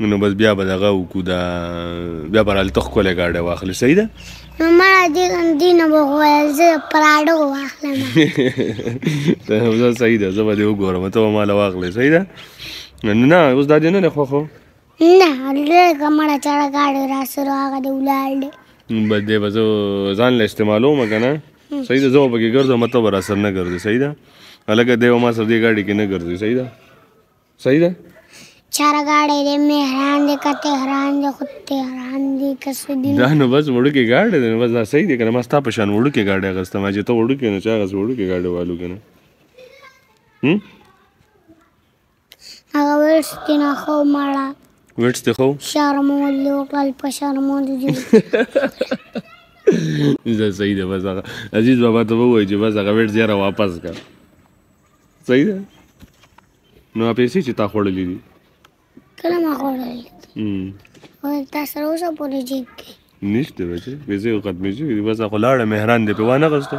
نو بس بیا به دغه وکړو دا بیا به هلته ښکلی ګاډی واخلې صحیح ده نو ما دې دې نه به وویل زه پراډو واخلم زه صحیح ده زه به دې وګورم ته به ماله واخلې صحیح ده نو نه اوس دا دې نه دی خوښو نه لږه مړه چړه ګاډی راسره هغه دې ولاړ دی بس دې به زه ځان له استعمالوم که نه صحیح ده زه به پکې ګرځم ته به راسره نه ګرځې صحیح ده هلکه دی به ما سره دې ګاډي کې نه ګرځې صحیح ده صحیح ده چاره غاړې دې مهران دې که تهران دې خو تهران دې که څه دي دا نو بس وړوکې ګاډی دی نو بس دا صحیح دی که نه ما ستا په شان وړوکې ګاډی اخیسته ما چې ته وړوکې نو چې هغسې وړوکې ګاډی والو که نه هغه ویټس دې نه ښه ومړه ویټس دې ښه و شرم ولې وکړل په شرمو دې دې دا صحیح ده بس هغه عزیز بابا ته ووایي چې بس هغه ویټس یاره واپس کړه صحیح ده نو پیسې چې تا خوړلې دي کله ما خوړلې او تا سره اوسه پورې جیب کې نشته بچې پیسې ختمې شوې دي بس خو لاړه مهران دې په وانه غوښته